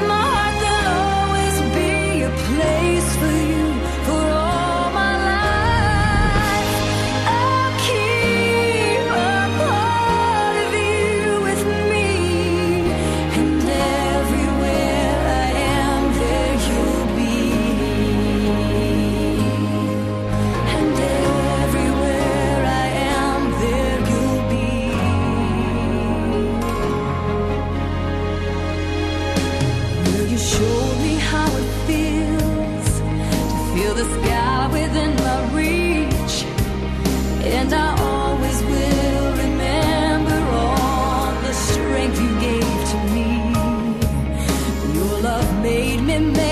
In my how it feels to feel the sky within my reach, and I always will remember all the strength you gave to me. Your love made me.